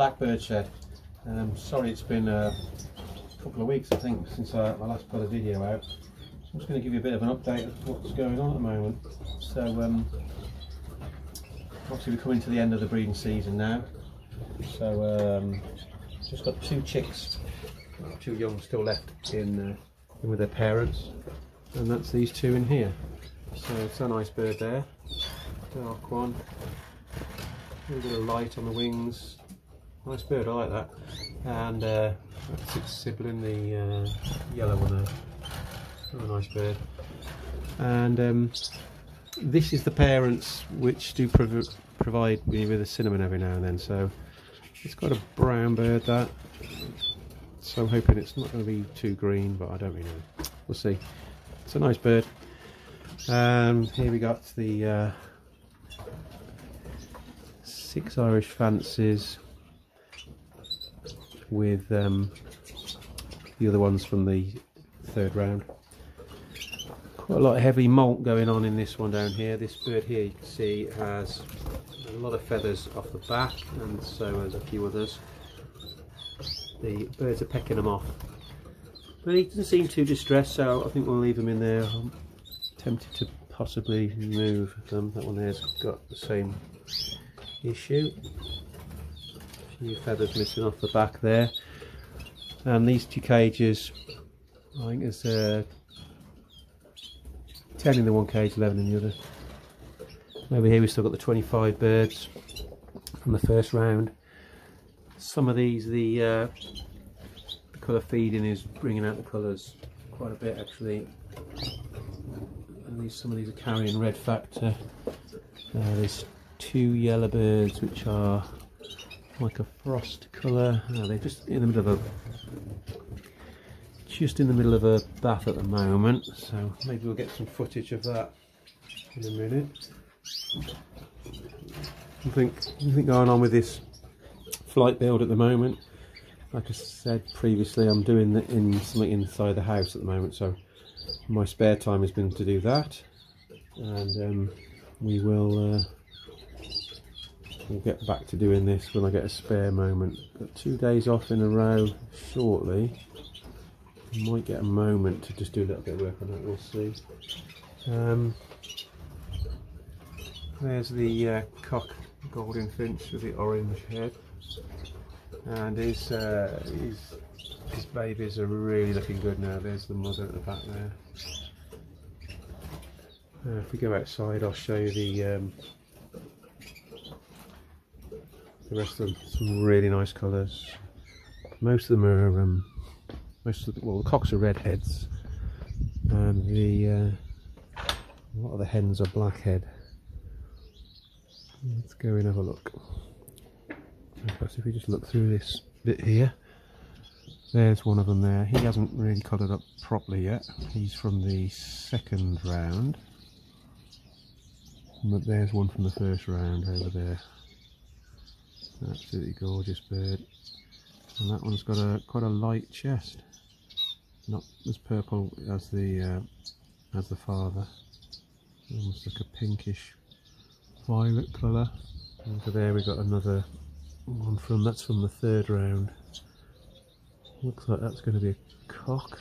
blackbird shed. Um, sorry it's been a couple of weeks I think since I, I last put a video out. I'm just going to give you a bit of an update of what's going on at the moment. So um, obviously we're coming to the end of the breeding season now. So um, just got two chicks, two young still left in, uh, in with their parents, and that's these two in here. So it's a nice bird there, dark one, a little bit of light on the wings. Nice bird, I like that. And uh, its sibling, the uh, yellow one there. Another nice bird. And um, this is the parents which do prov provide me with a cinnamon every now and then. So it's got a brown bird that. So I'm hoping it's not going to be too green, but I don't really know. We'll see. It's a nice bird. Um, here we got the uh, six Irish fancies with um, the other ones from the third round. Quite a lot of heavy molt going on in this one down here. This bird here you can see has a lot of feathers off the back and so has a few others. The birds are pecking them off. But he doesn't seem too distressed so I think we'll leave him in there. I'm tempted to possibly move them. That one there's got the same issue. A few feathers missing off the back there. And these two cages, I think there's uh, 10 in the one cage, 11 in the other. Over here we've still got the 25 birds from the first round. Some of these, the, uh, the colour feeding is bringing out the colours quite a bit actually. And these, some of these are carrying red factor. Uh, there's two yellow birds which are like a frost colour. Uh, they're just in the middle of a just in the middle of a bath at the moment, so maybe we'll get some footage of that in a minute. Something, something going on with this flight build at the moment. Like I said previously, I'm doing the, in something inside the house at the moment, so my spare time has been to do that, and um, we will uh, we'll get back to doing this when I get a spare moment. Got two days off in a row shortly. Might get a moment to just do a little bit of work on that. We'll see. Um, there's the uh, cock Gouldian finch with the orange head, and his uh, his his babies are really looking good now. There's the mother at the back there. Uh, if we go outside, I'll show you the um, the rest of them. Some really nice colours. Most of them are um, most of the, well, the cocks are redheads, and the uh, a lot of the hens are blackhead. Let's go and have a look. Perhaps if we just look through this bit here, there's one of them there. He hasn't really coloured up properly yet. He's from the second round. But there's one from the first round over there. Absolutely gorgeous bird. And that one's got a quite a light chest. Not as purple as the uh, as the father. Almost like a pinkish violet colour. Over there we've got another one from that's from the third round. Looks like that's going to be a cock.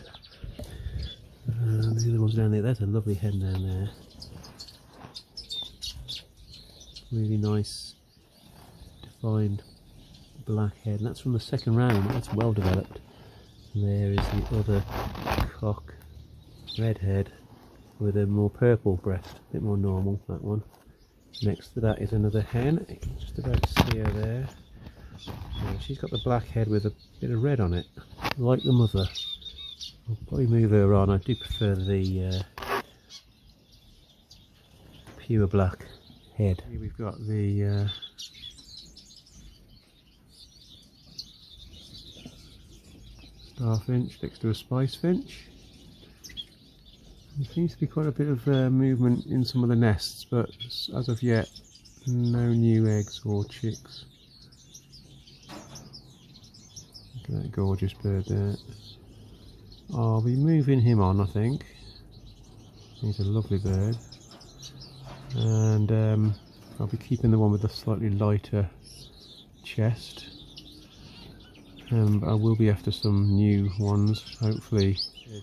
And the other one's down there. There's a lovely hen down there. Really nice, defined black head. And that's from the second round. That's well developed. And there is the other cock, red head, with a more purple breast. A bit more normal, that one. Next to that is another hen. You can just about see her there. She's got the black head with a bit of red on it, like the mother. I'll probably move her on. I do prefer the uh, pure black head. Here we've got the uh, starfinch next to a spice finch. There seems to be quite a bit of uh, movement in some of the nests, but as of yet, no new eggs or chicks. Look at that gorgeous bird there. I'll be moving him on, I think. He's a lovely bird. And um, I'll be keeping the one with the slightly lighter chest. Um, I will be after some new ones, hopefully.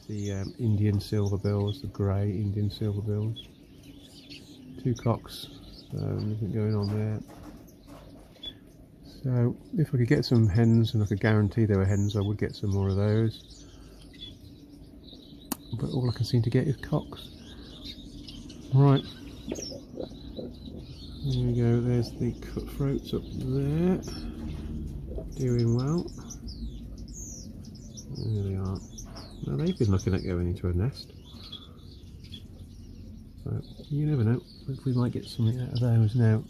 The um, Indian silver bills, the grey Indian silver bills. Two cocks, so nothing going on there. So if I could get some hens, and I could guarantee there were hens, I would get some more of those. But all I can seem to get is cocks. Right. There we go, there's the cutthroats up there. Doing well. There they are. Now they've been looking at going into a nest. So you never know. If we might get something out of those now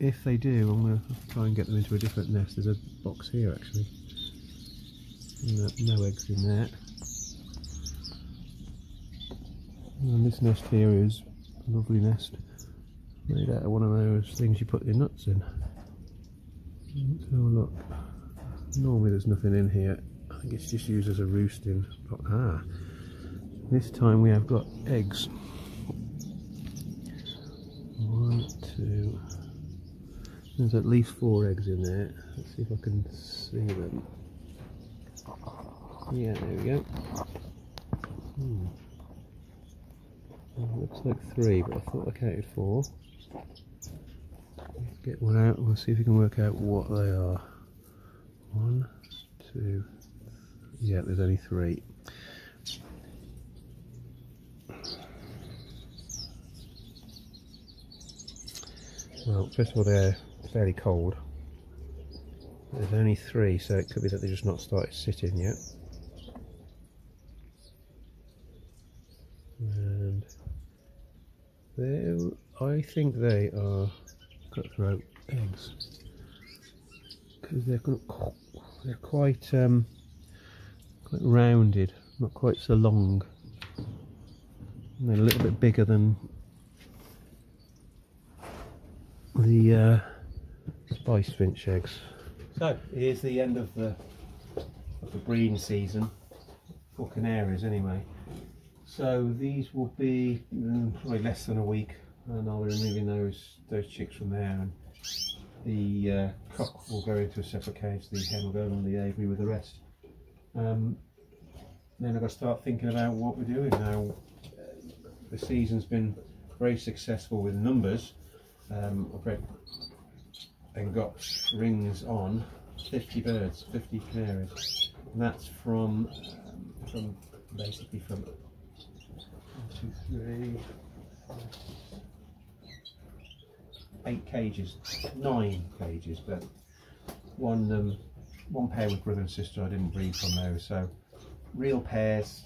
if they do, I'm going to try and get them into a different nest. There's a box here actually. No, no eggs in there. And this nest here is a lovely nest made out of one of those things you put your nuts in. Let's look. Normally there's nothing in here. Think it's just used as a roosting. Ah, this time we have got eggs. One, two, there's at least four eggs in there. Let's see if I can see them. Yeah, there we go. Hmm. looks like three, but I thought I counted four. Let's get one out. We'll see if we can work out what they are. One, two. Yeah, there's only three. Well, first of all, they're fairly cold. There's only three, so it could be that they've just not started sitting yet. And they, I think they are cutthroat eggs because they're they're quite um, rounded, not quite so long. And they're a little bit bigger than the uh, spice finch eggs. So here's the end of the of the breeding season for canaries anyway. So these will be um, probably less than a week and I'll be removing those those chicks from there and the uh, cock will go into a separate cage, the hen will go on the aviary with the rest. Um, then I've got to start thinking about what we're doing now. The season's been very successful with numbers. Um, I've read and got rings on 50 birds, 50 canaries. And that's from, um, from basically from one, two, three, eight cages, nine cages, but one um, one pair with brother and sister I didn't breed from those. So real pairs,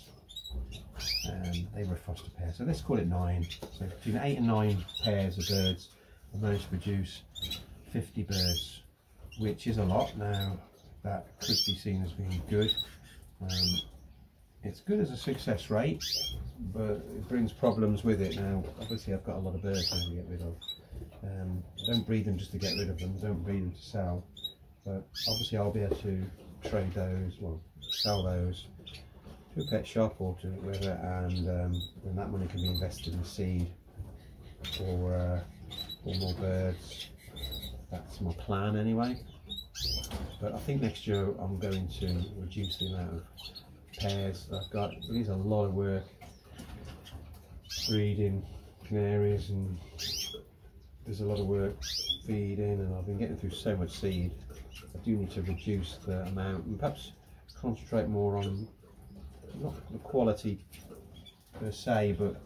and they were a foster pair. So let's call it nine. So between eight and nine pairs of birds, I managed to produce 50 birds, which is a lot now. That could be seen as being good. Um, it's good as a success rate, but it brings problems with it now. Obviously, I've got a lot of birds now to get rid of. Um, don't breed them just to get rid of them. Don't breed them to sell. But obviously, I'll be able to trade those, well, sell those to a pet shop or to wherever, and um, then that money can be invested in seed or, uh, or more birds that's my plan anyway. But I think next year I'm going to reduce the amount of pairs I've got. It is a lot of work breeding canaries and there's a lot of work feeding and I've been getting through so much seed. I do need to reduce the amount and perhaps concentrate more on not the quality per se but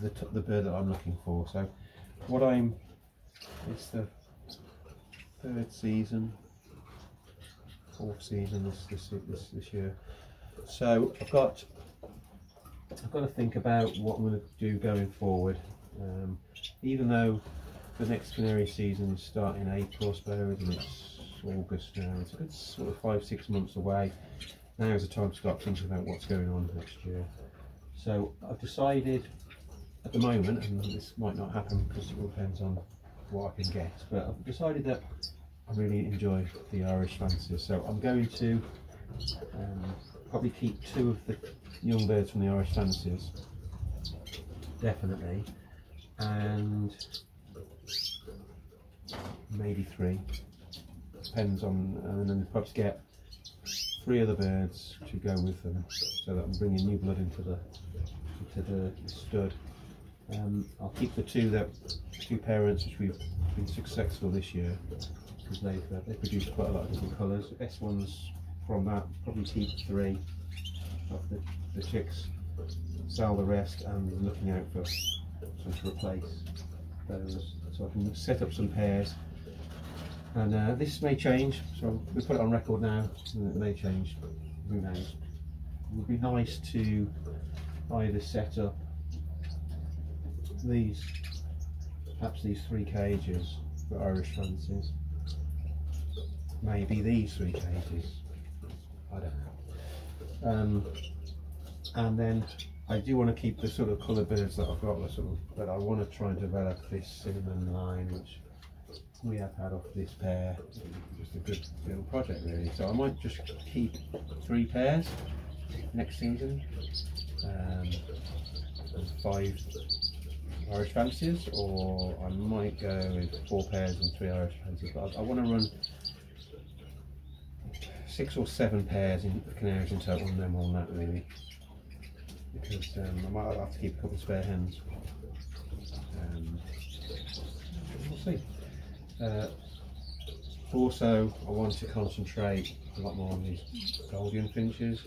the, the bird that I'm looking for. So what I'm, it's the third season, fourth season this this this, this year. So I've got I've got to think about what I'm going to do going forward. Um, even though the next canary season is starting April, I suppose, and it's August now. It's a good sort of five six months away. Now is the time to start thinking about what's going on next year. So I've decided at the moment, and this might not happen because it all depends on what I can get. But I've decided that I really enjoy the Irish Fancies, so I'm going to um, probably keep two of the young birds from the Irish Fancies, definitely, and maybe three. Depends on, and then perhaps get three other birds to go with them, so that I'm bringing new blood into the into the stud. Um, I'll keep the two that two parents which we've been successful this year because they've uh, they produced quite a lot of different colours. S ones from that probably keep three of the, the chicks, sell the rest, and looking out for some to replace those. So I can set up some pairs. And uh, this may change, so we put it on record now, and it may change. Who knows? It would be nice to either set up these, perhaps these three cages for Irish Fancies. Maybe these three cages. I don't know. Um, and then I do want to keep the sort of colour birds that I've got, sort of, but I want to try and develop this cinnamon line, which we have had off this pair. Just a good little project, really. So I might just keep three pairs next season. Um, five Irish Fancies, or I might go with four pairs and three Irish Fancies. But I, I want to run six or seven pairs in canaries in total, and no more than that really. Because um, I might have to keep a couple of spare hens. Um, we'll see. Uh, also, I want to concentrate a lot more on these Gouldian finches.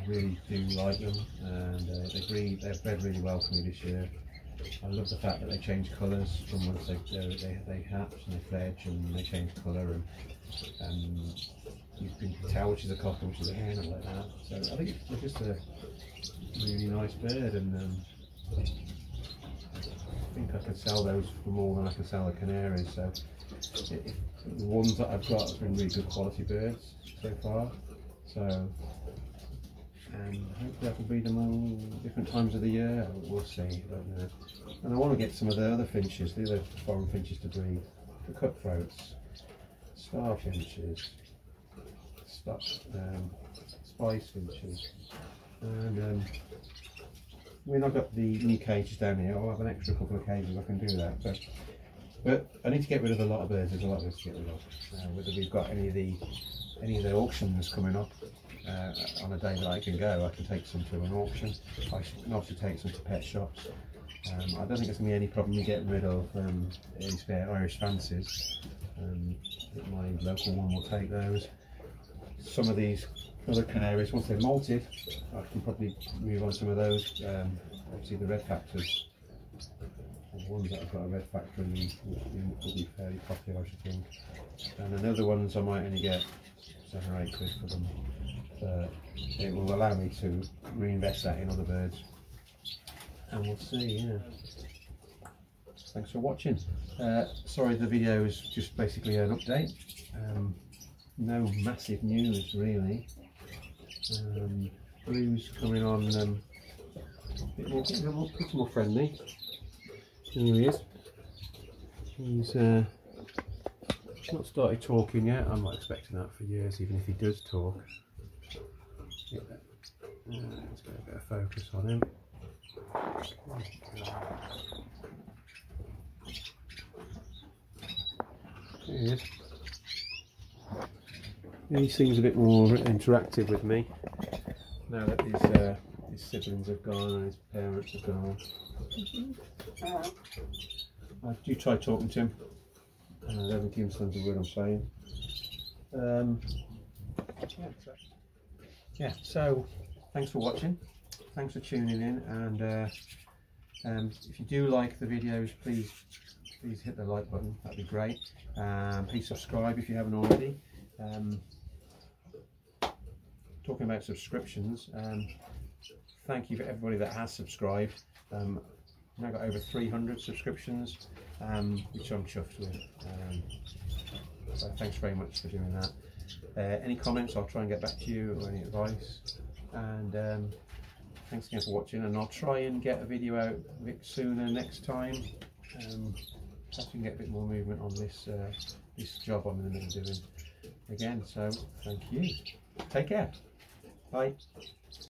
I really do like them, and uh, they breed, they've bred really well for me this year. I love the fact that they change colours from once they, they, they, hatch and they fledge and they change colour and um, you can tell which is a cocker, which is a hen and like that. So I think it's just a really nice bird and um, think I can sell those for more than I can sell the canaries. So the ones that I've got have been really good quality birds so far. So and hopefully I can breed them all different times of the year. We'll see. I know. And I want to get some of the other finches, the other foreign finches to breed. The cutthroats, star finches, star, um, spice finches, and um, when I've got the new cages down here, I'll have an extra couple of cages. I can do that. But but I need to get rid of a lot of birds. There's a lot of birds to get rid of. Uh, whether we've got any of the any of the auctions coming up uh, on a day that I can go, I can take some to an auction. I can also take some to pet shops. Um, I don't think it's going to be any problem in getting rid of um, any spare Irish fancies. Um, my local one will take those. Some of these other canaries, once they're molted, I can probably move on some of those. Um, obviously the red factors, the ones that have got a red factor in them will, be fairly popular I should think. And then the other ones I might only get seven or eight quid for them. But it will allow me to reinvest that in other birds. And we'll see, yeah. Thanks for watching. Uh, sorry the video is just basically an update. Um, no massive news really. Um, Blue's coming on um, a bit more, bit more, more friendly. Here he is. He's uh, not started talking yet. I'm not expecting that for years, even if he does talk. Let's get a bit of focus on him. There he is. He seems a bit more interactive with me now that his, uh, his siblings have gone and his parents have gone. I do try talking to him. And I don't think he understands a word I'm saying. Um, yeah, so, yeah, so thanks for watching. Thanks for tuning in. And uh, um, if you do like the videos, please please hit the like button. That'd be great. Um, please subscribe if you haven't already. Um, talking about subscriptions, um, thank you for everybody that has subscribed. Um, now got over 300 subscriptions, um, which I'm chuffed with. Um, so thanks very much for doing that. Uh, any comments, I'll try and get back to you, or any advice. And um, thanks again for watching, and I'll try and get a video out a bit sooner next time. Um, perhaps we can get a bit more movement on this uh, this job I'm in the middle of doing again. So thank you. Take care. Bye.